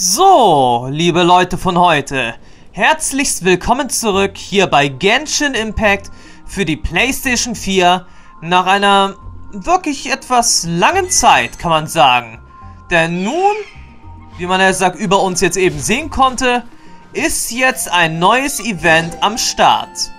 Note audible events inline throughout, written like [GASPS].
So, liebe Leute von heute, herzlichst willkommen zurück hier bei Genshin Impact für die PlayStation 4 nach einer wirklich etwas langen Zeit, kann man sagen. Denn nun, wie man ja sagt, über uns jetzt eben sehen konnte, ist jetzt ein neues Event am Start.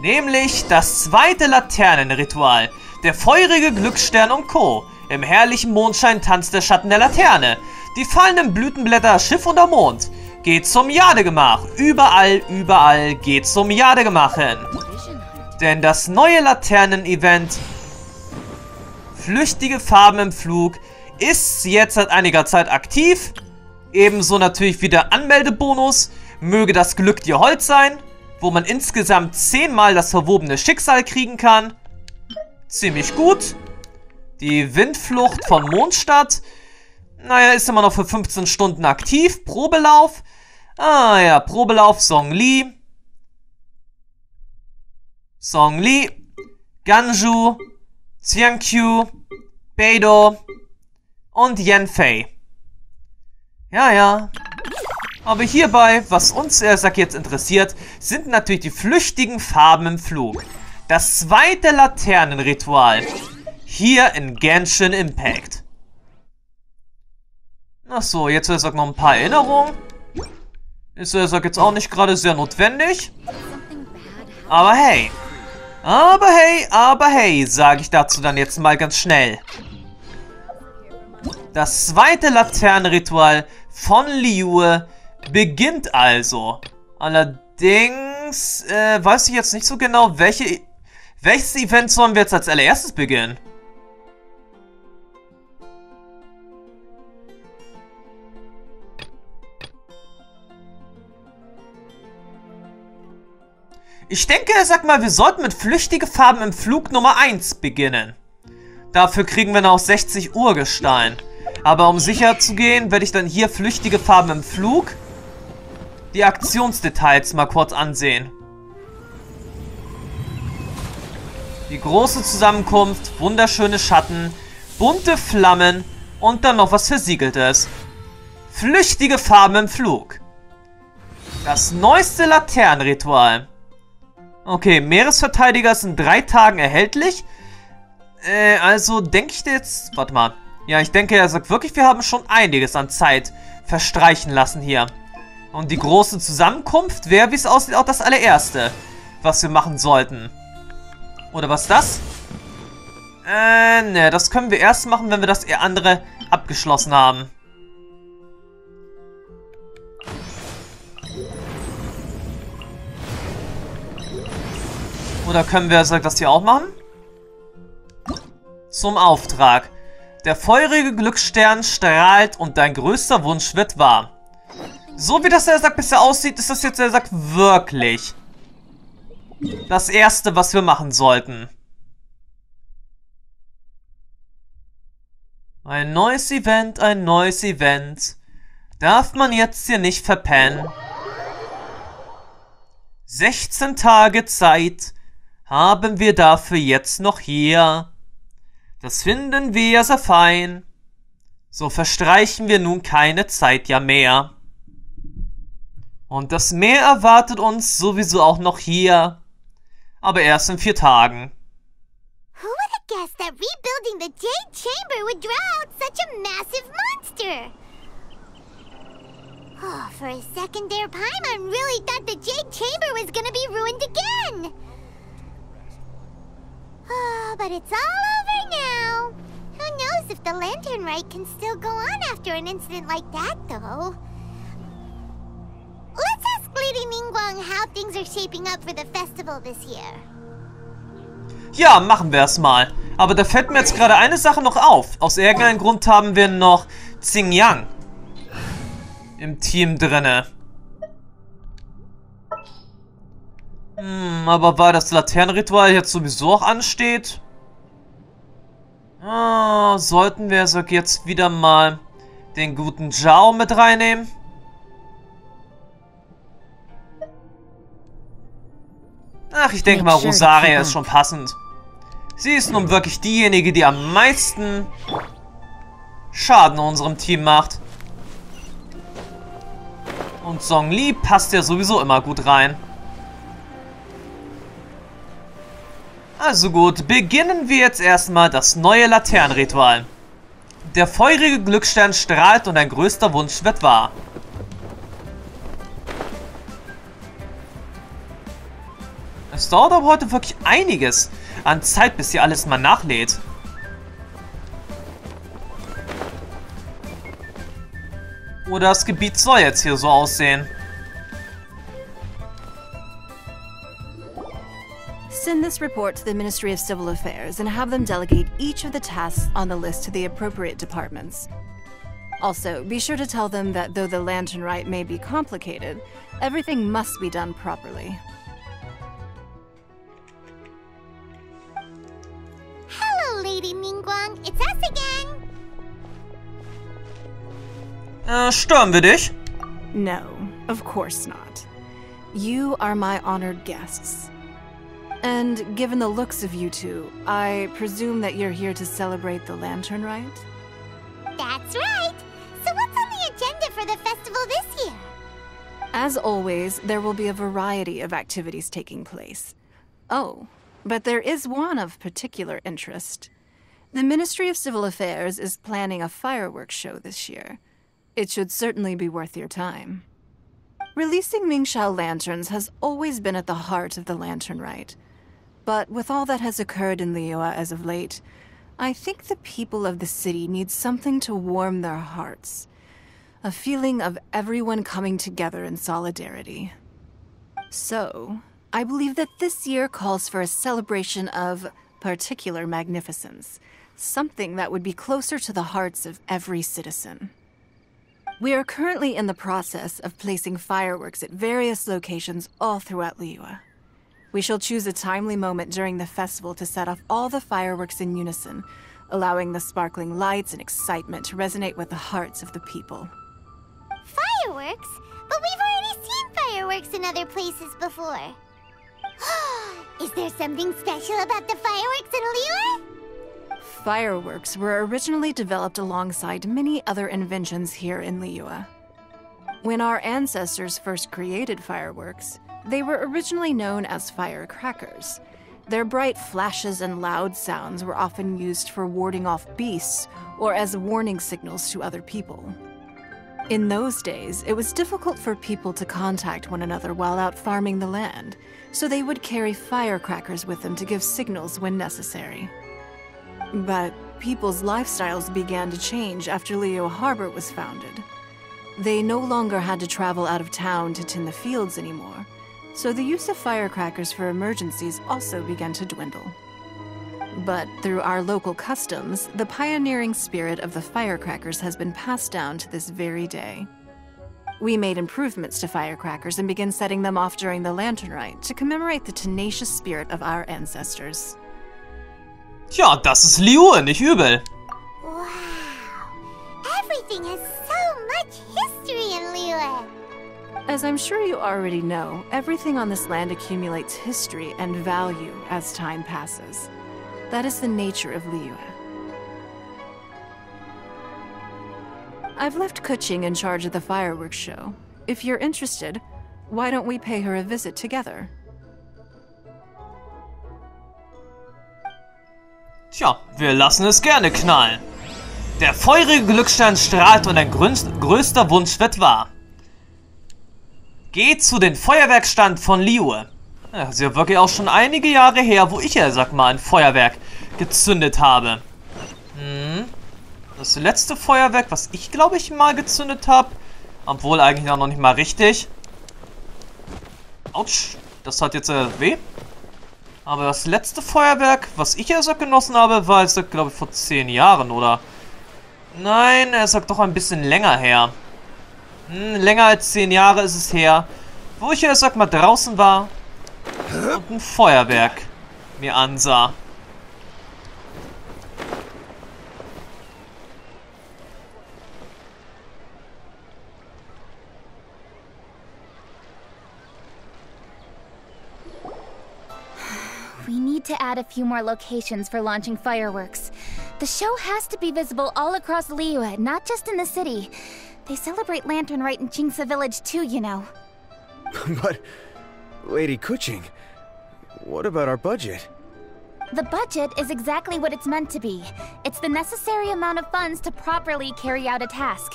Nämlich das zweite Laternenritual, der feurige Glücksstern und Co. Im herrlichen Mondschein tanzt der Schatten der Laterne. Die fallenden Blütenblätter, Schiff und der Mond. Geht zum Jadegemach. Überall, überall geht zum Jadegemach hin. Denn das neue Laternen-Event Flüchtige Farben im Flug ist jetzt seit einiger Zeit aktiv. Ebenso natürlich wieder Anmeldebonus. Möge das Glück dir Holz sein. Wo man insgesamt zehnmal das verwobene Schicksal kriegen kann. Ziemlich gut. Die Windflucht von Mondstadt. Naja, ist immer noch für 15 Stunden aktiv. Probelauf. Ah ja, Probelauf Song Li. Song Li. Ganju. Xiangqiu. Beidou. Und Yanfei. Ja, ja. Aber hierbei, was uns, er sagt jetzt interessiert, sind natürlich die flüchtigen Farben im Flug. Das zweite Laternenritual. Hier in Genshin Impact. Achso, jetzt er sagt noch ein paar Erinnerungen. Ist er sagt jetzt auch nicht gerade sehr notwendig. Aber hey. Aber hey, aber hey, sage ich dazu dann jetzt mal ganz schnell. Das zweite Laternenritual von Liu beginnt also. Allerdings äh, weiß ich jetzt nicht so genau, welche, welches Event sollen wir jetzt als allererstes beginnen. Ich denke, sag mal, wir sollten mit flüchtige Farben im Flug Nummer 1 beginnen. Dafür kriegen wir noch 60 Urgestein. Aber um sicher zu gehen, werde ich dann hier flüchtige Farben im Flug die Aktionsdetails mal kurz ansehen. Die große Zusammenkunft, wunderschöne Schatten, bunte Flammen und dann noch was Versiegeltes. Flüchtige Farben im Flug. Das neueste Laternenritual. Okay, Meeresverteidiger in drei Tagen erhältlich. Äh, also denke ich jetzt... Warte mal. Ja, ich denke, er sagt wirklich, wir haben schon einiges an Zeit verstreichen lassen hier. Und die große Zusammenkunft wäre, wie es aussieht, auch das allererste, was wir machen sollten. Oder was ist das? Äh, ne, das können wir erst machen, wenn wir das andere abgeschlossen haben. Oder können wir das hier auch machen? Zum Auftrag. Der feurige Glücksstern strahlt und dein größter Wunsch wird wahr. So wie das der bisher aussieht, ist das jetzt der wirklich das erste, was wir machen sollten. Ein neues Event, ein neues Event. Darf man jetzt hier nicht verpennen? 16 Tage Zeit, haben wir dafür jetzt noch hier. Das finden wir sehr fein. So verstreichen wir nun keine Zeit ja mehr. Und das Meer erwartet uns sowieso auch noch hier. Aber erst in vier Tagen. Who would have guessed that rebuilding the Jade Chamber would draw out such a massive monster? Oh, for a second there, Paimon really thought the Jade Chamber was gonna be ruined again. Oh, but it's all over now. Who knows if the Lantern Rite can still go on after an incident like that, though. Let's ask Lady Ningguang how things are shaping up for the festival this year. Ja, machen wir es mal. Aber da fällt mir jetzt gerade eine Sache noch auf. Aus irgendeinem Grund haben wir noch Xingyang im Team drinne. Hm, aber weil das Laternenritual jetzt sowieso auch ansteht, ah, sollten wir also jetzt wieder mal den guten Zhao mit reinnehmen. Ach, ich denke mal, Rosaria ist schon passend. Sie ist nun wirklich diejenige, die am meisten Schaden unserem Team macht. Und Song Li passt ja sowieso immer gut rein. Also gut, beginnen wir jetzt erstmal das neue Laternenritual. Der feurige Glücksstern strahlt und dein größter Wunsch wird wahr. Es dauert aber heute wirklich einiges an Zeit, bis hier alles mal nachlädt. Oder das Gebiet soll jetzt hier so aussehen. Send this report to the Ministry of Civil Affairs and have them delegate each of the tasks on the list to the appropriate departments. Also, be sure to tell them that though the lantern rite may be complicated, everything must be done properly. Hello, Lady Ningguang. It's us again. Äh, stören wir dich? No, of course not. You are my honored guests. And given the looks of you two, I presume that you're here to celebrate the lantern rite? That's right. So what's on the agenda for the festival this year? As always, there will be a variety of activities taking place. Oh, but there is one of particular interest. The Ministry of Civil Affairs is planning a fireworks show this year. It should certainly be worth your time. Releasing Mingxiao lanterns has always been at the heart of the Lantern Rite. But with all that has occurred in Liyue as of late, I think the people of the city need something to warm their hearts. A feeling of everyone coming together in solidarity. So, I believe that this year calls for a celebration of particular magnificence, something that would be closer to the hearts of every citizen. We are currently in the process of placing fireworks at various locations all throughout Liyue. We shall choose a timely moment during the festival to set off all the fireworks in unison, allowing the sparkling lights and excitement to resonate with the hearts of the people. Fireworks? But we've already seen fireworks in other places before. [GASPS] Is there something special about the fireworks in Liyue? Fireworks were originally developed alongside many other inventions here in Liyue. When our ancestors first created fireworks, they were originally known as firecrackers. Their bright flashes and loud sounds were often used for warding off beasts or as warning signals to other people. In those days, it was difficult for people to contact one another while out farming the land, so they would carry firecrackers with them to give signals when necessary. But people's lifestyles began to change after Leo Harbor was founded. They no longer had to travel out of town to tin the fields anymore, so the use of firecrackers for emergencies also began to dwindle. But through our local customs, the pioneering spirit of the firecrackers has been passed down to this very day. We made improvements to firecrackers and began setting them off during the Lantern Rite to commemorate the tenacious spirit of our ancestors. Tja, das ist Liu, nicht übel. Wow. Everything has so much history in Liyue. As I'm sure you already know, everything on this land accumulates history and value as time passes. That is the nature of Liyue. I've left Kuching in charge of the fireworks show. If you're interested, why don't we pay her a visit together? Tja, wir lassen es gerne knallen. Der feurige Glücksstern strahlt und ein größ größter Wunsch wird wahr. Geh zu den Feuerwerkstand von Liue. Ja, das ist ja wirklich auch schon einige Jahre her, wo ich ja, sag mal, ein Feuerwerk gezündet habe. Hm. Das letzte Feuerwerk, was ich, glaube ich, mal gezündet habe. Obwohl eigentlich auch noch nicht mal richtig. Autsch. Das hat jetzt äh, weh. Aber das letzte Feuerwerk, was ich ja so genossen habe, war jetzt, glaube ich, vor zehn Jahren, oder? Nein, er sagt doch ein bisschen länger her. Hm, länger als zehn Jahre ist es her, wo ich ja, sag mal, draußen war und ein Feuerwerk mir ansah. We need to add a few more locations for launching fireworks. The show has to be visible all across Liyue, not just in the city. They celebrate Lantern Rite in Jingsa Village too, you know. [LAUGHS] but, Lady Kuching, what about our budget? The budget is exactly what it's meant to be. It's the necessary amount of funds to properly carry out a task.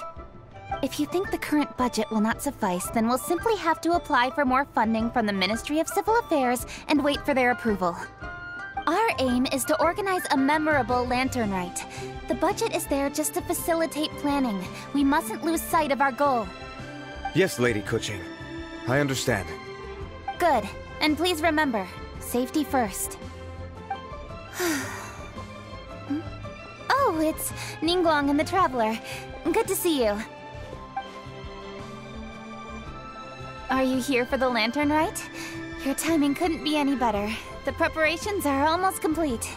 If you think the current budget will not suffice, then we'll simply have to apply for more funding from the Ministry of Civil Affairs and wait for their approval. Our aim is to organize a memorable lantern rite. The budget is there just to facilitate planning. We mustn't lose sight of our goal. Yes, Lady Kuching. I understand. Good. And please remember, safety first. [SIGHS] Oh, it's Ningguang and the Traveler. Good to see you. Are you here for the lantern right? Your timing couldn't be any better. The preparations are almost complete.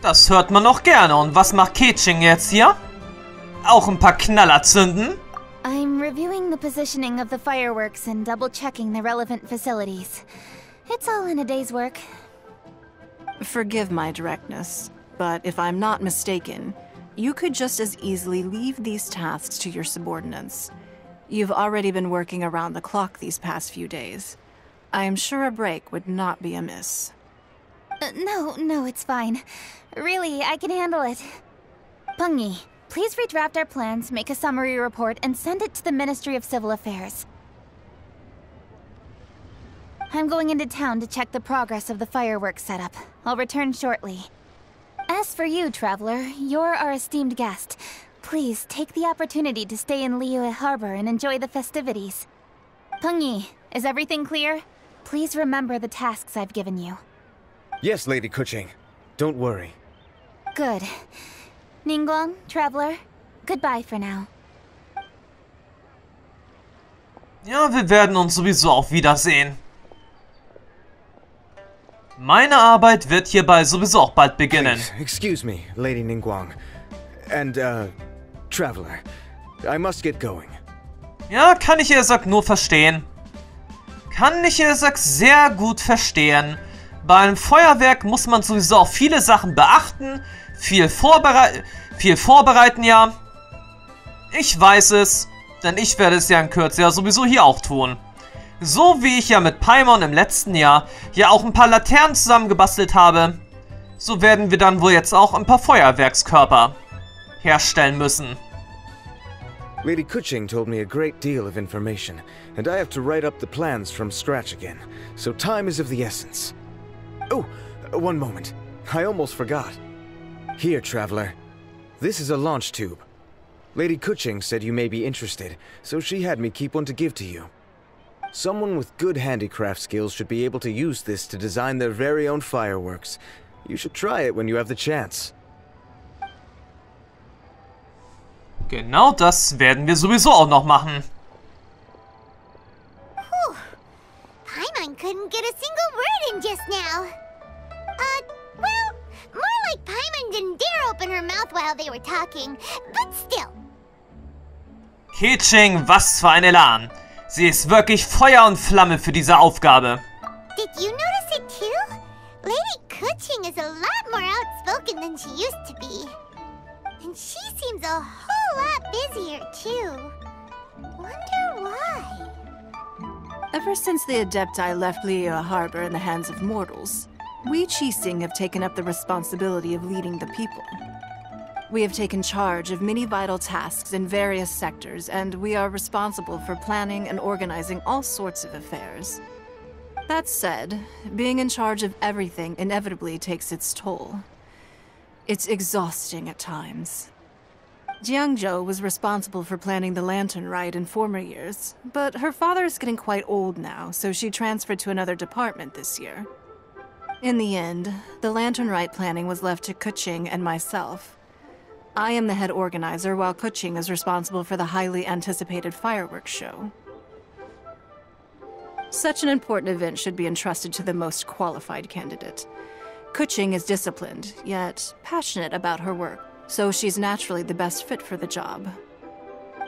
Das hört man noch gerne. Und was macht Keqing jetzt hier? Auch ein paar Knaller zünden? I'm reviewing the positioning of the fireworks and double checking the relevant facilities. It's all in a day's work. Forgive my directness, but if I'm not mistaken, you could just as easily leave these tasks to your subordinates. You've already been working around the clock these past few days. I am sure a break would not be amiss. Uh, no, no, it's fine. Really, I can handle it. Pungi, please redraft our plans, make a summary report, and send it to the Ministry of Civil Affairs. I'm going into town to check the progress of the fireworks setup. I'll return shortly. As for you, Traveler, you're our esteemed guest. Please take the opportunity to stay in Liyue Harbor and enjoy the festivities. Pungi, is everything clear? Please remember the tasks I've given you. Yes, Lady Kuching. Don't worry. Good. Ningguang, Traveler, goodbye for now. Ja, wir werden uns sowieso auch wiedersehen. Meine Arbeit wird hierbei sowieso auch bald beginnen. Please, excuse me, Lady Ningguang. And, uh, Traveler. I must get going. Ja, kann ich gesagt nur verstehen. Kann ich gesagt sehr gut verstehen. Bei einem Feuerwerk muss man sowieso auch viele Sachen beachten. Viel, vorberei viel vorbereiten, ja. Ich weiß es, denn ich werde es ja in Kürze ja sowieso hier auch tun. So wie ich ja mit Paimon im letzten Jahr ja auch ein paar Laternen zusammengebastelt habe, so werden wir dann wohl jetzt auch ein paar Feuerwerkskörper herstellen müssen. Lady Kuching told me a great deal of information, and I have to write up the plans from scratch again, so time is of the essence. Oh, one moment. I almost forgot. Here, Traveler. This is a launch tube. Lady Kuching said you may be interested, so she had me keep one to give to you. Someone with good handicraft skills should be able to use this to design their very own fireworks. You should try it when you have the chance. Genau das werden wir sowieso auch noch machen. Whew. Paimon couldn't get a single word in just now. Uh, well, more like Paimon didn't dare open her mouth while they were talking, but still. Keqing, was für ein Elan. Sie ist wirklich Feuer und Flamme für diese Aufgabe. Did you notice it too? Lady Kuching is a lot more outspoken than she used to be. And she seems a whole lot busier too. Wonder why? Ever since the Adepti left Liyue Harbor in the hands of mortals, we Chi Sing have taken up the responsibility of leading the people. We have taken charge of many vital tasks in various sectors, and we are responsible for planning and organizing all sorts of affairs. That said, being in charge of everything inevitably takes its toll. It's exhausting at times. Jiangzhou was responsible for planning the lantern ride in former years, but her father is getting quite old now, so she transferred to another department this year. In the end, the lantern rite planning was left to Kuching and myself. I am the head organizer, while Kuching is responsible for the highly anticipated fireworks show. Such an important event should be entrusted to the most qualified candidate. Kuching is disciplined, yet passionate about her work, so she's naturally the best fit for the job.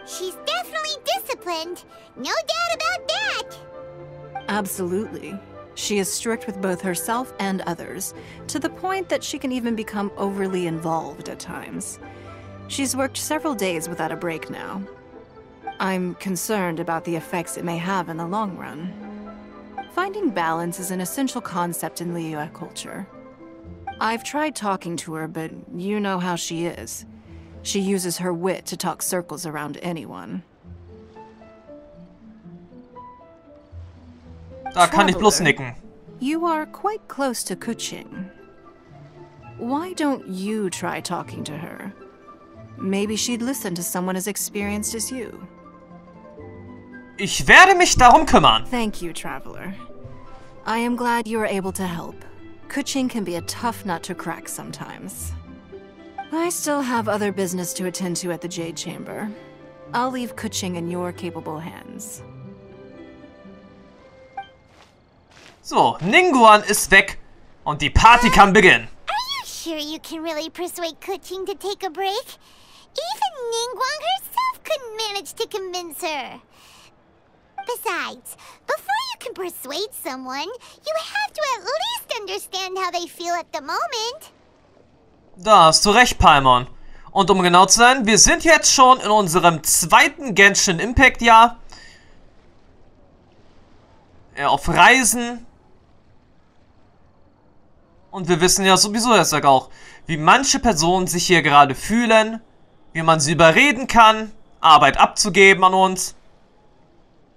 She's definitely disciplined. No doubt about that. Absolutely. She is strict with both herself and others, to the point that she can even become overly involved at times. She's worked several days without a break now. I'm concerned about the effects it may have in the long run. Finding balance is an essential concept in Liyue culture. I've tried talking to her, but you know how she is. She uses her wit to talk circles around anyone. Da kann ich bloß nicken. You are quite close to Kuching. Why don't you try talking to her? Maybe she'd listen to someone as experienced as you. Ich werde mich darum kümmern. Thank you, Traveler. I am glad you were able to help. Kuching can be a tough nut to crack sometimes. I still have other business to attend to at the Jade Chamber. I'll leave Kuching in your capable hands. So, Ningguan ist weg und die Party kann beginnen. Are you sure you can really persuade Kuching to take a break? Even Ningguang herself couldn't manage to convince her. Besides, before you can persuade someone, you have to at least understand how they feel at the moment. Da hast du recht, Paimon. Und um genau zu sein, wir sind jetzt schon in unserem zweiten Genshin Impact Jahr. Ja, auf Reisen. Und wir wissen ja sowieso jetzt auch, wie manche Personen sich hier gerade fühlen, wie man sie überreden kann, Arbeit abzugeben an uns.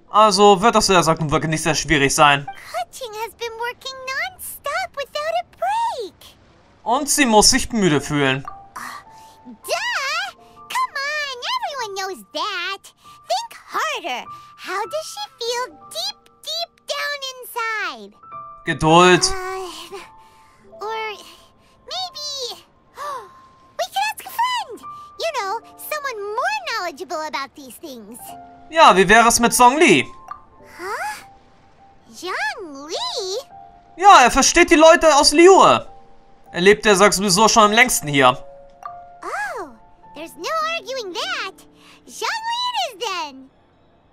Also wird das, ja sagt, nun wirklich nicht sehr schwierig sein. Und sie muss sich müde fühlen. Duh! Knowledgeable about these things. Ja, wie wäre es mit Song Li? Huh? Zhang Li? Ja, er versteht die Leute aus Liue. Er lebt ja sagt sowieso schon am längsten hier. Oh, there's no arguing that. Zhang Li it is then.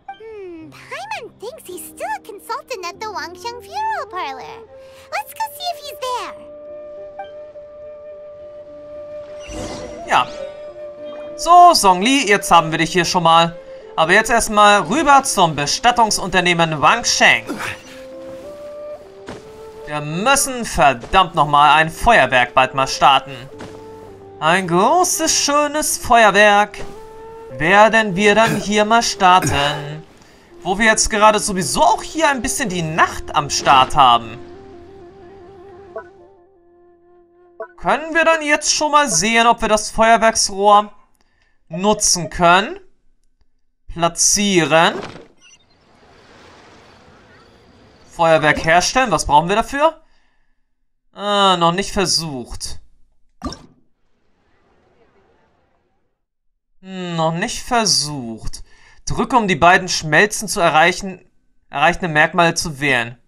Hmm, Paimon thinks he's still a consultant at the Wangsheng Funeral Parlor. Let's go see if he's there. Ja. So, Song Li, jetzt haben wir dich hier schon mal. Aber jetzt erstmal rüber zum Bestattungsunternehmen Wang Sheng. Wir müssen verdammt nochmal ein Feuerwerk bald mal starten. Ein großes, schönes Feuerwerk werden wir dann hier mal starten. Wo wir jetzt gerade sowieso auch hier ein bisschen die Nacht am Start haben. Können wir dann jetzt schon mal sehen, ob wir das Feuerwerksrohr nutzen können? Platzieren. Feuerwerk herstellen. Was brauchen wir dafür? Ah, noch nicht versucht. Hm, noch nicht versucht. Drücke, um die beiden Schmelzen zu erreichen, erreichende Merkmale zu wählen.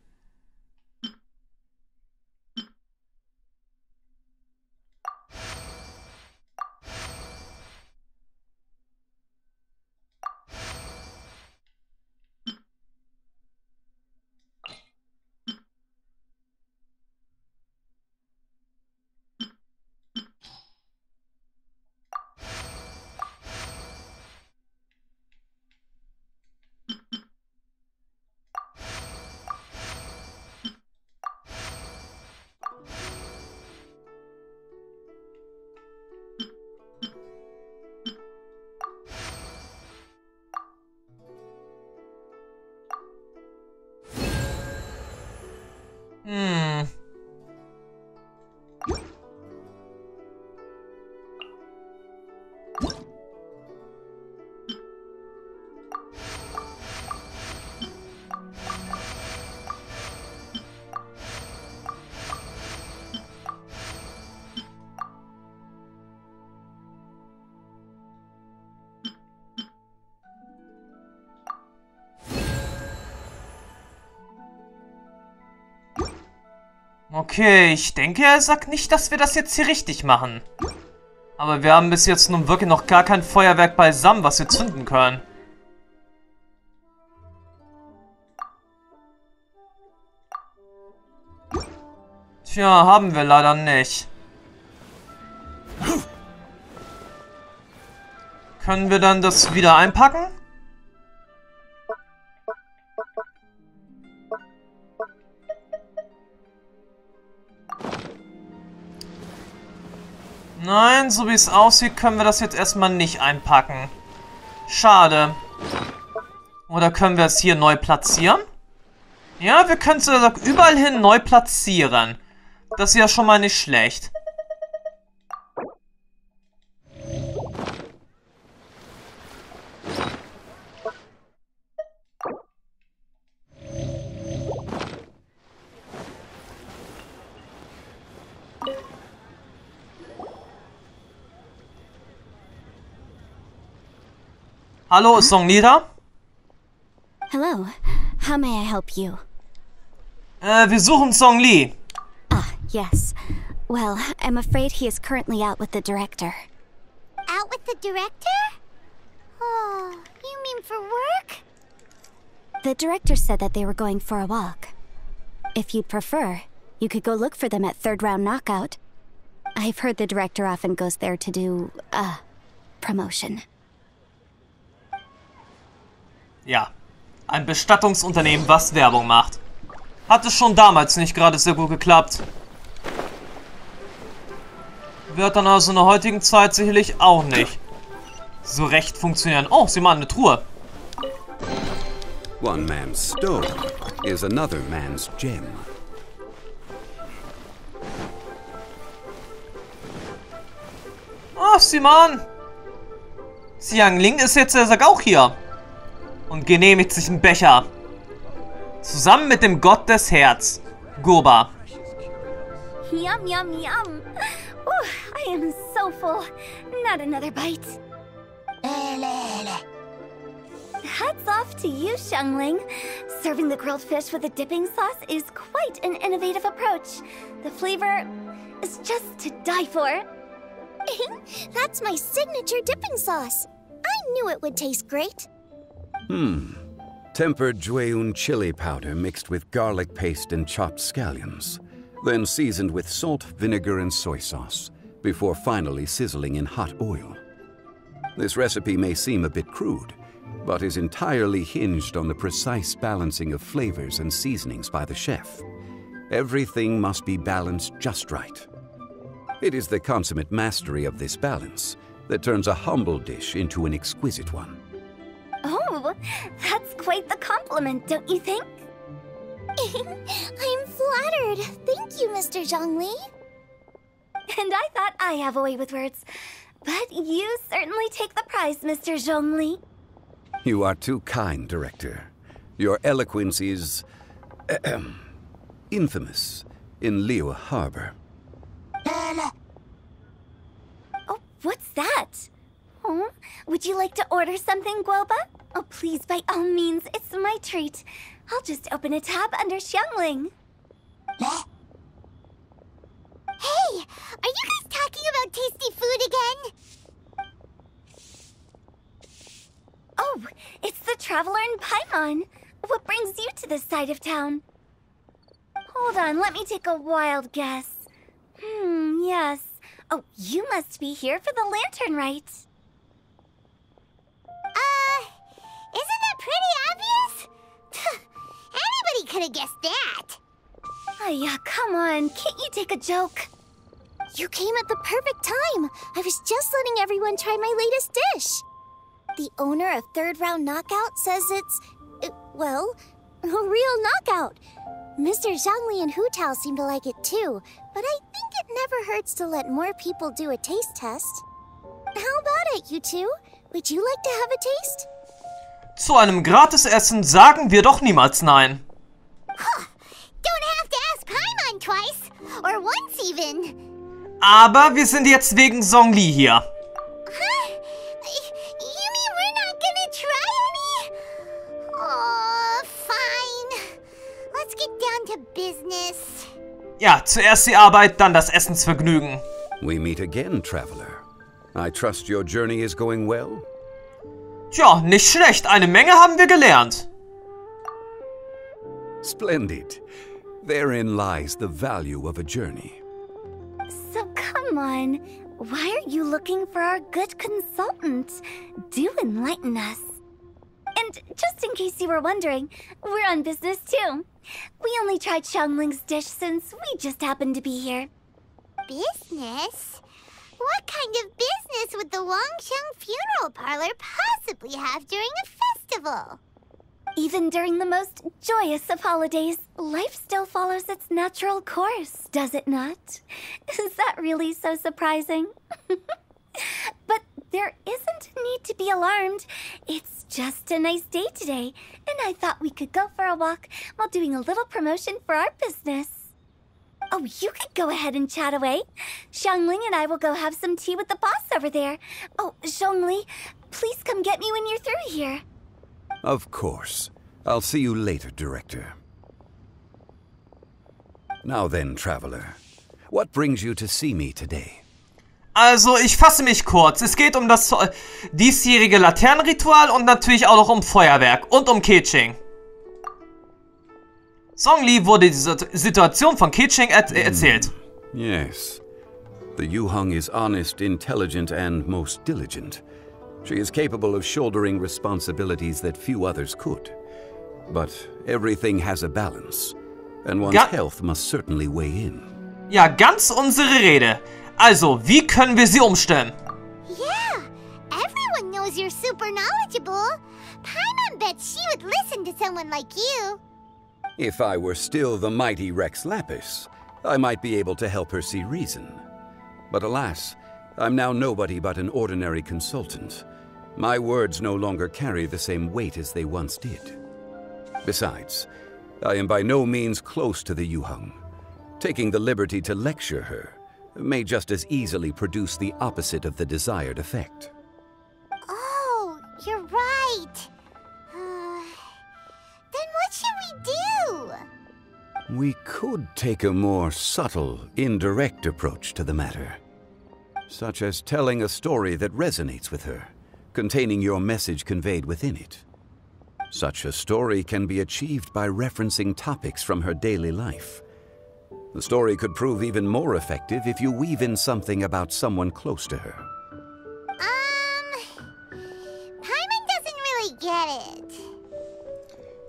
Okay, ich denke, er sagt nicht, dass wir das jetzt hier richtig machen. Aber wir haben bis jetzt nun wirklich noch gar kein Feuerwerk beisammen, was wir zünden können. Tja, haben wir leider nicht. Können wir dann das wieder einpacken? So wie es aussieht, können wir das jetzt erstmal nicht einpacken. Schade. Oder können wir es hier neu platzieren? Ja, wir können es überall hin neu platzieren. Das ist ja schon mal nicht schlecht. Hallo, ist Song Nida? Hello. How may I help you? Äh, wir suchen Song Lee. Ah, yes. Well, I'm afraid he is currently out with the director. Out with the director? Oh, you mean for work? The director said that they were going for a walk. If you'd prefer, you could go look for them at third round knockout. I've heard the director often goes there to do, uh, promotion. Ja, ein Bestattungsunternehmen, was Werbung macht. Hat es schon damals nicht gerade sehr gut geklappt. Wird dann also in der heutigen Zeit sicherlich auch nicht so recht funktionieren. Oh, sieh mal, eine Truhe. One man's stone is another man's gem. Ach, sieh mal an. Xiang Ling ist jetzt der Sack auch hier. Und genehmigt sich einen Becher. Zusammen mit dem Gott des Herz, Goba. Yum, yum, yum. Ooh, I am so full. Not another bite. Hats off to you, Xiangling. Serving the grilled fish with a dipping sauce is quite an innovative approach. The flavor is just to die for. [LAUGHS] That's my signature dipping sauce. I knew it would taste great. Hmm. Tempered Jueyun chili powder mixed with garlic paste and chopped scallions, then seasoned with salt, vinegar, and soy sauce, before finally sizzling in hot oil. This recipe may seem a bit crude, but is entirely hinged on the precise balancing of flavors and seasonings by the chef. Everything must be balanced just right. It is the consummate mastery of this balance that turns a humble dish into an exquisite one. Oh, that's quite the compliment, don't you think? [LAUGHS] I'm flattered. Thank you, Mr. Zhongli. And I thought I have a way with words. But you certainly take the prize, Mr. Zhongli. You are too kind, Director. Your eloquence is [CLEARS THROAT] infamous in Liu Harbor. Oh, what's that? Oh, would you like to order something, Guoba? Oh, please, by all means, it's my treat. I'll just open a tab under Xiangling. [GASPS] Hey, are you guys talking about tasty food again? Oh, it's the Traveler in Paimon. What brings you to this side of town? Hold on, let me take a wild guess. Hmm, yes. Oh, you must be here for the lantern rite. Could have guessed that. Oh, yeah, come on. Can't you take a joke? You came at the perfect time. I was just letting everyone try my latest dish. The owner of Third Round Knockout says it's, uh, well, a real knockout. Mr. Zhangli and Hu Tao seem to like it too, but I think it never hurts to let more people do a taste test. How about it, you two? Would you like to have a taste? Zu einem Gratisessen sagen wir doch niemals nein. Aber wir sind jetzt wegen Song Li hier. Huh? Y- You mean we're not gonna try any? Oh, fine. Let's get down to business. Ja, zuerst die Arbeit, dann das Essensvergnügen. We meet again, traveler. I trust your journey is going well? Tja, nicht schlecht. Eine Menge haben wir gelernt. Splendid. Therein lies the value of a journey. So come on. Why are you looking for our good consultant? Do enlighten us. And just in case you were wondering, we're on business too. We only tried Xiangling's dish since we just happened to be here. Business? What kind of business would the Wangsheng Funeral Parlor possibly have during a festival? Even during the most joyous of holidays, life still follows its natural course, does it not? [LAUGHS] Is that really so surprising? [LAUGHS] but there isn't a need to be alarmed. It's just a nice day today, and I thought we could go for a walk while doing a little promotion for our business. Oh, you could go ahead and chat away. Xiangling and I will go have some tea with the boss over there. Oh, Zhongli, please come get me when you're through here. Of course. I'll see you later, Director. Now then, Traveler. What brings you to see me today? Also, ich fasse mich kurz. Es geht um das äh, diesjährige Laternenritual und natürlich auch noch um Feuerwerk und um Keqing. Songli wurde die Sit- Situation von Keqing er erzählt. Yes. The Yuhang is honest, intelligent, and most diligent. She is capable of shouldering responsibilities that few others could. But everything has a balance, and one's Ga- health must certainly weigh in. Ja, ganz unsere Rede. Also, wie können wir sie umstellen? Yeah, everyone knows you're super knowledgeable. Paimon bets she would listen to someone like you. If I were still the mighty Rex Lapis, I might be able to help her see reason. But alas, I'm now nobody but an ordinary consultant. My words no longer carry the same weight as they once did. Besides, I am by no means close to the Yuhang. Taking the liberty to lecture her may just as easily produce the opposite of the desired effect. Oh, you're right. Uh, then what should we do? We could take a more subtle, indirect approach to the matter. Such as telling a story that resonates with her, containing your message conveyed within it. Such a story can be achieved by referencing topics from her daily life. The story could prove even more effective if you weave in something about someone close to her. Um, Paimon doesn't really get it.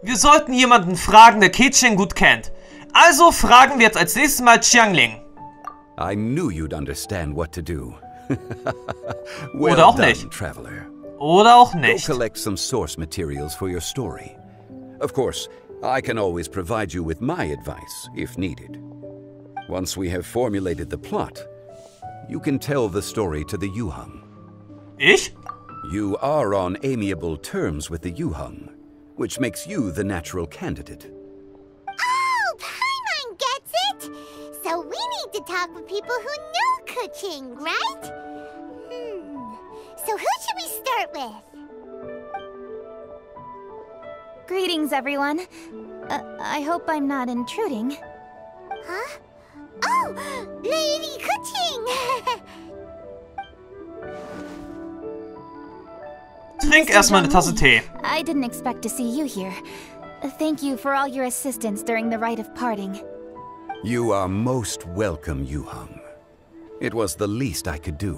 Wir sollten jemanden fragen, der Keqing gut kennt. Also fragen wir jetzt als nächstes mal Xiangling. I knew you'd understand what to do. [LAUGHS] well Oder auch done, nicht. traveler. Oder auch Go collect some source materials for your story. Of course, I can always provide you with my advice if needed. Once we have formulated the plot, you can tell the story to the Yuhang. Ich? You are on amiable terms with the Yuhang, which makes you the natural candidate. Oh, Paimon gets it. So we need to talk with people who know Kuching, right? So who should we start with? Greetings, everyone. Uh, I hope I'm not intruding. Huh? Oh, Lady Kuching. Trink erstmal eine Tasse Tee. I didn't expect to see you here. Thank you for all your assistance during the rite of parting. You are most welcome, Yuhang. It was the least I could do.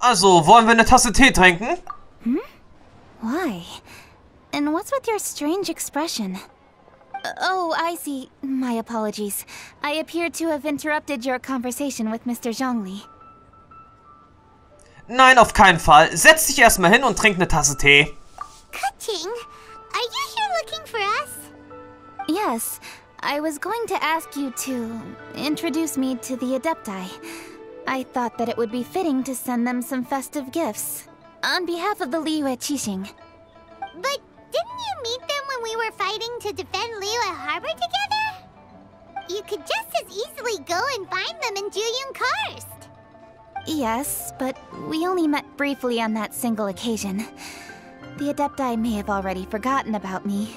Also, wollen wir eine Tasse Tee trinken? Why? And what's with your strange expression? Oh, I see. My apologies. I appear to have interrupted your conversation with Mr. Zhongli. Nein, auf keinen Fall. Setz dich erstmal hin und trink eine Tasse Tee. Kuching, are you here looking for us? Yes, I was going to ask you to introduce me to the Adepti. I thought that it would be fitting to send them some festive gifts. On behalf of the Liyue Qixing. But didn't you meet them when we were fighting to defend Liyue Harbor together? You could just as easily go and find them in Juyun Karst. Yes, but we only met briefly on that single occasion. The Adepti may have already forgotten about me,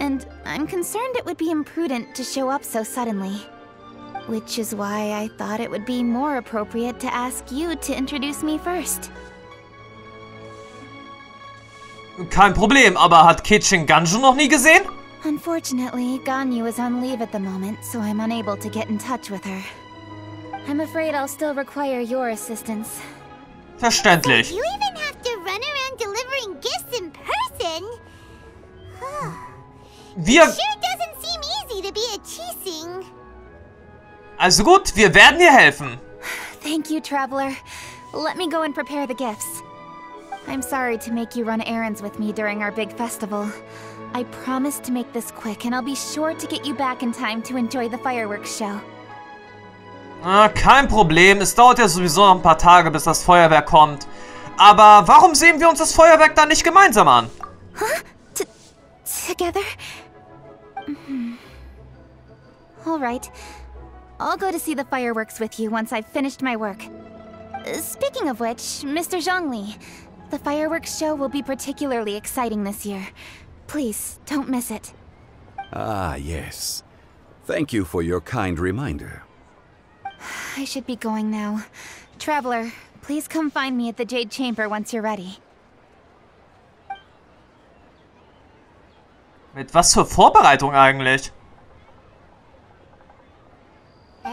and I'm concerned it would be imprudent to show up so suddenly. Which is why I thought it would be more appropriate to ask you to introduce me first. Kein Problem, aber hat Keqing Ganju noch nie gesehen? Unfortunately, Ganyu is on leave at the moment, so I'm unable to get in touch with her. I'm afraid I'll still require your assistance. Verständlich. You even have to run around delivering gifts in person? Wir... Sure Also gut, wir werden dir helfen. Thank you, Traveler. Let me go and prepare the gifts. I'm sorry to make you run errands with me during our big festival. I promise to make this quick, and I'll be sure to get you back in time to enjoy the fireworks show. Ah, kein Problem. Es dauert ja sowieso noch ein paar Tage, bis das Feuerwerk kommt. Aber warum sehen wir uns das Feuerwerk dann nicht gemeinsam an? T together? Mhm. All right. I'll go to see the fireworks with you once I've finished my work. Speaking of which, Mr. Zhongli, the fireworks show will be particularly exciting this year. Please, don't miss it. Ah, yes. Thank you for your kind reminder. [SIGHS] I should be going now. Traveler, please come find me at the Jade Chamber once you're ready. Mit was für Vorbereitung eigentlich?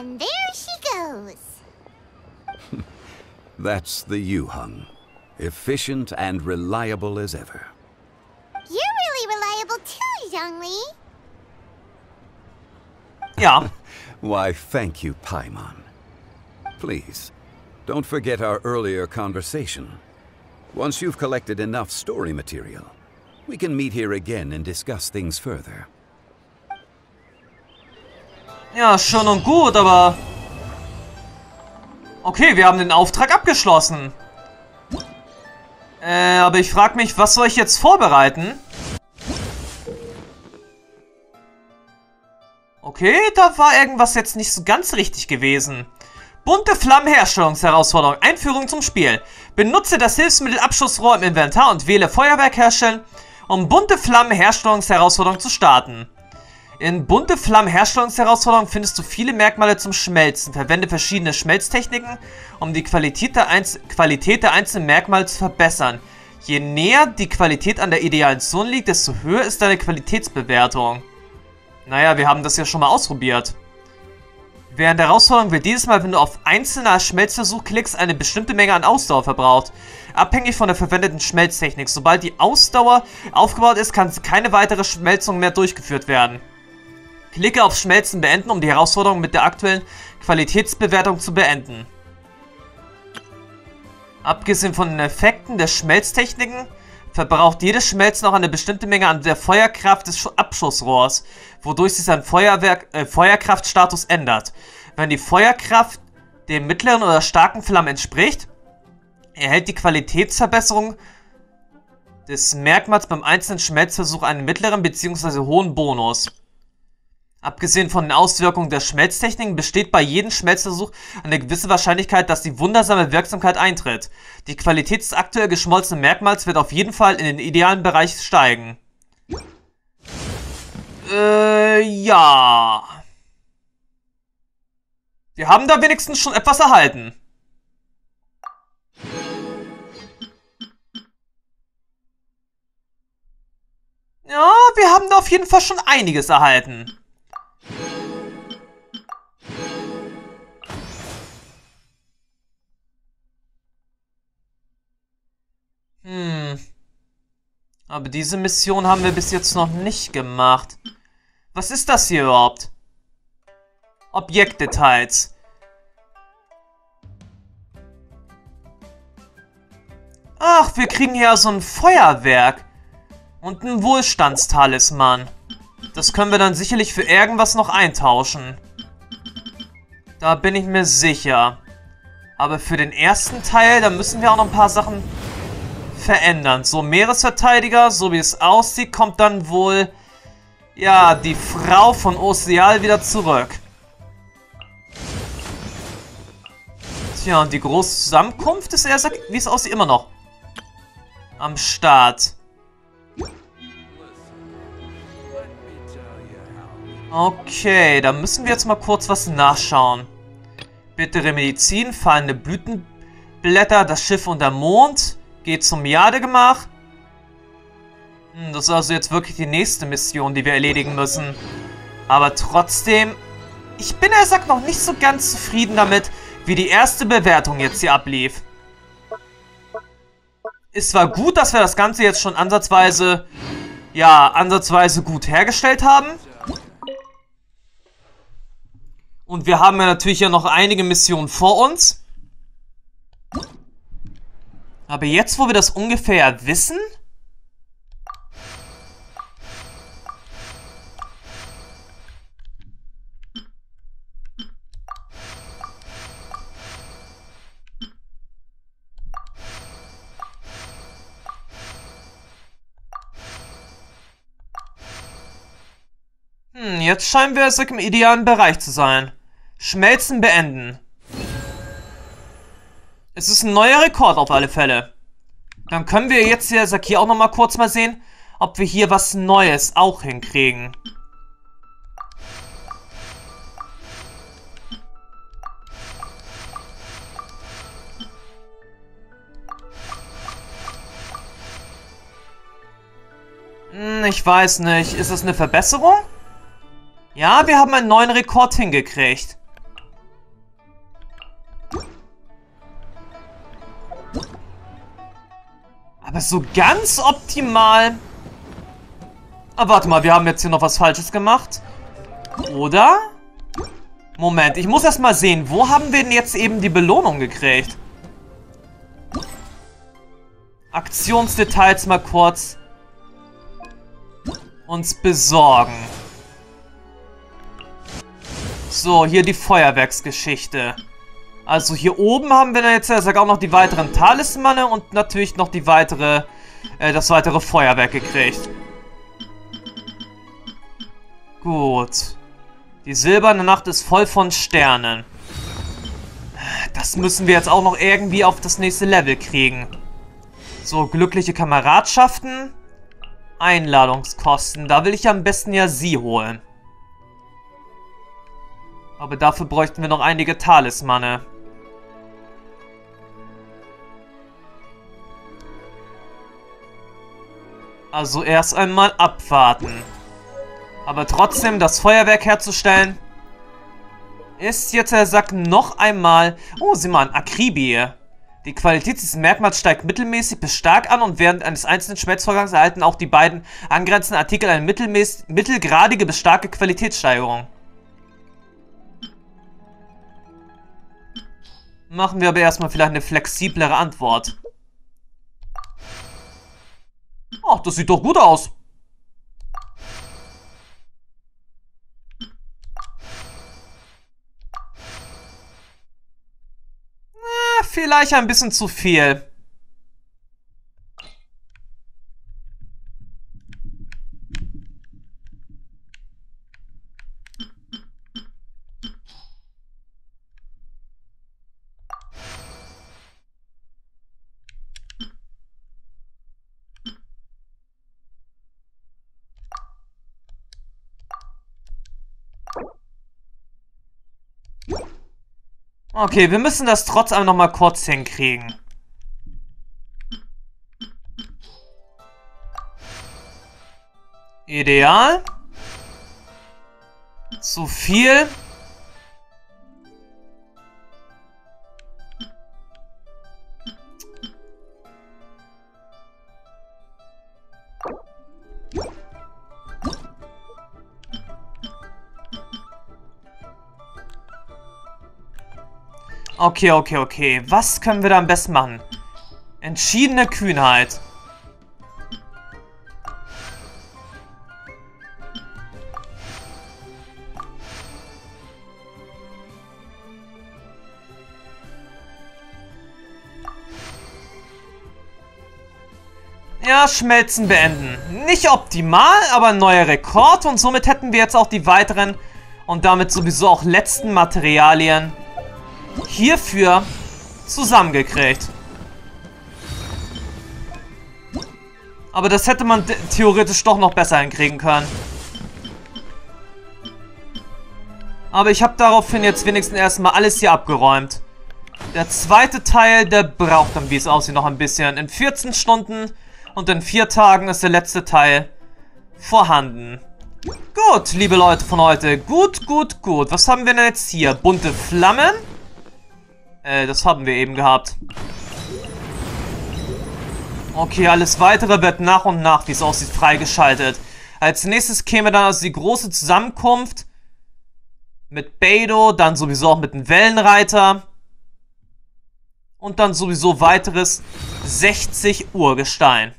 And there she goes. [LAUGHS] That's the Yuhung. Efficient and reliable as ever. You're really reliable too, Zhongli. Ja. [LAUGHS] Why, thank you, Paimon. Please, don't forget our earlier conversation. Once you've collected enough story material, we can meet here again and discuss things further. Ja, schön und gut, aber... Okay, wir haben den Auftrag abgeschlossen. Äh, aber ich frage mich, was soll ich jetzt vorbereiten? Okay, da war irgendwas jetzt nicht so ganz richtig gewesen. Bunte Flammenherstellungsherausforderung. Einführung zum Spiel. Benutze das Hilfsmittel Abschussrohr im Inventar und wähle Feuerwerk herstellen, um bunte Flammenherstellungsherausforderung zu starten. In bunte Flammenherstellungsherausforderung findest du viele Merkmale zum Schmelzen. Verwende verschiedene Schmelztechniken, um die Qualität der, Einz Qualität der einzelnen Merkmale zu verbessern. Je näher die Qualität an der idealen Zone liegt, desto höher ist deine Qualitätsbewertung. Naja, wir haben das ja schon mal ausprobiert. Während der Herausforderung wird jedes Mal, wenn du auf einzelner Schmelzversuch klickst, eine bestimmte Menge an Ausdauer verbraucht. Abhängig von der verwendeten Schmelztechnik. Sobald die Ausdauer aufgebaut ist, kann keine weitere Schmelzung mehr durchgeführt werden. Klicke auf Schmelzen beenden, um die Herausforderung mit der aktuellen Qualitätsbewertung zu beenden. Abgesehen von den Effekten der Schmelztechniken verbraucht jedes Schmelzen auch eine bestimmte Menge an der Feuerkraft des Sch- Abschussrohrs, wodurch sich sein Feuerwerk, äh, Feuerkraftstatus ändert. Wenn die Feuerkraft dem mittleren oder starken Flammen entspricht, erhält die Qualitätsverbesserung des Merkmals beim einzelnen Schmelzversuch einen mittleren bzw. hohen Bonus. Abgesehen von den Auswirkungen der Schmelztechniken besteht bei jedem Schmelzversuch eine gewisse Wahrscheinlichkeit, dass die wundersame Wirksamkeit eintritt. Die Qualität des aktuell geschmolzenen Merkmals wird auf jeden Fall in den idealen Bereich steigen. Äh, ja. Wir haben da wenigstens schon etwas erhalten. Ja, wir haben da auf jeden Fall schon einiges erhalten. Aber diese Mission haben wir bis jetzt noch nicht gemacht. Was ist das hier überhaupt? Objektdetails. Ach, wir kriegen hier so ein Feuerwerk. Und ein Wohlstandstalisman. Das können wir dann sicherlich für irgendwas noch eintauschen. Da bin ich mir sicher. Aber für den ersten Teil, da müssen wir auch noch ein paar Sachen verändern. So, Meeresverteidiger, so wie es aussieht, kommt dann wohl, ja, die Frau von Oceal wieder zurück. Tja, und die große Zusammenkunft ist erst, wie es aussieht, immer noch am Start. Okay, da müssen wir jetzt mal kurz was nachschauen. Bittere Medizin, fallende Blütenblätter, das Schiff und der Mond. Geht zum Jadegemach. Hm, das ist also jetzt wirklich die nächste Mission, die wir erledigen müssen. Aber trotzdem, ich bin ehrlich gesagt noch nicht so ganz zufrieden damit, wie die erste Bewertung jetzt hier ablief. Ist zwar gut, dass wir das Ganze jetzt schon ansatzweise, ja, ansatzweise gut hergestellt haben. Und wir haben ja natürlich ja noch einige Missionen vor uns. Aber jetzt, wo wir das ungefähr wissen... Hm, jetzt scheinen wir es im idealen Bereich zu sein. Schmelzen beenden. Es ist ein neuer Rekord auf alle Fälle. Dann können wir jetzt hier, Saki, auch nochmal kurz mal sehen, ob wir hier was Neues auch hinkriegen. Hm, ich weiß nicht. Ist das eine Verbesserung? Ja, wir haben einen neuen Rekord hingekriegt. Aber so ganz optimal... Ah, warte mal, wir haben jetzt hier noch was Falsches gemacht. Oder? Moment, ich muss erst mal sehen, wo haben wir denn jetzt eben die Belohnung gekriegt? Aktionsdetails mal kurz uns besorgen. So, hier die Feuerwerksgeschichte. Also hier oben haben wir dann jetzt also auch noch die weiteren Talismane und natürlich noch die weitere, äh, das weitere Feuerwerk gekriegt. Gut. Die silberne Nacht ist voll von Sternen. Das müssen wir jetzt auch noch irgendwie auf das nächste Level kriegen. So, glückliche Kameradschaften. Einladungskosten. Da will ich am besten ja sie holen. Aber dafür bräuchten wir noch einige Talismane. Also erst einmal abwarten. Aber trotzdem, das Feuerwerk herzustellen, ist jetzt der Sack noch einmal... Oh, sieh mal, Akribie. Die Qualität dieses Merkmals steigt mittelmäßig bis stark an und während eines einzelnen Schmelzvorgangs erhalten auch die beiden angrenzenden Artikel eine mittelgradige bis starke Qualitätssteigerung. Machen wir aber erstmal vielleicht eine flexiblere Antwort. Ach, das sieht doch gut aus. Na, vielleicht ein bisschen zu viel. Okay, wir müssen das trotzdem noch mal kurz hinkriegen. Ideal. Zu viel. Okay, okay, okay. Was können wir da am besten machen? Entschiedene Kühnheit. Ja, Schmelzen beenden. Nicht optimal, aber ein neuer Rekord und somit hätten wir jetzt auch die weiteren und damit sowieso auch letzten Materialien hierfür zusammengekriegt. Aber das hätte man theoretisch doch noch besser hinkriegen können. Aber ich habe daraufhin jetzt wenigstens erstmal alles hier abgeräumt. Der zweite Teil, der braucht dann, wie es aussieht, noch ein bisschen. In 14 Stunden und in 4 Tagen ist der letzte Teil vorhanden. Gut, liebe Leute von heute. Gut, gut, gut. Was haben wir denn jetzt hier? Bunte Flammen. Äh, das haben wir eben gehabt. Okay, alles weitere wird nach und nach, wie es aussieht, freigeschaltet. Als nächstes käme dann also die große Zusammenkunft mit Beidou, dann sowieso auch mit dem Wellenreiter. Und dann sowieso weiteres 60 Urgestein.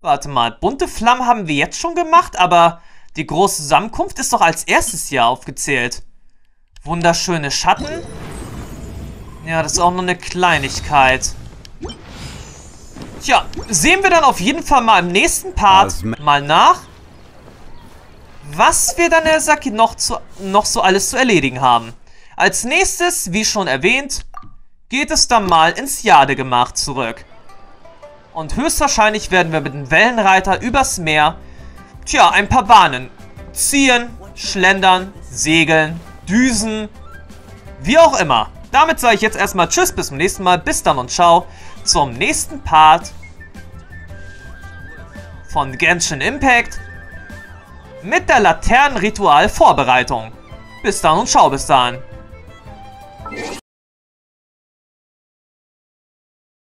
Warte mal, bunte Flammen haben wir jetzt schon gemacht, aber die große Zusammenkunft ist doch als erstes hier aufgezählt. Wunderschöne Schatten. Ja, das ist auch nur eine Kleinigkeit. Tja, sehen wir dann auf jeden Fall mal im nächsten Part mal nach, was wir dann, Herr Saki, noch, zu, noch so alles zu erledigen haben. Als nächstes, wie schon erwähnt, geht es dann mal ins Jadegemacht zurück. Und höchstwahrscheinlich werden wir mit dem Wellenreiter übers Meer, tja, ein paar Bahnen ziehen, schlendern, segeln, düsen, wie auch immer. Damit sage ich jetzt erstmal Tschüss, bis zum nächsten Mal. Bis dann und ciao zum nächsten Part von Genshin Impact mit der Laternenritual-Vorbereitung. Bis dann und ciao bis dann.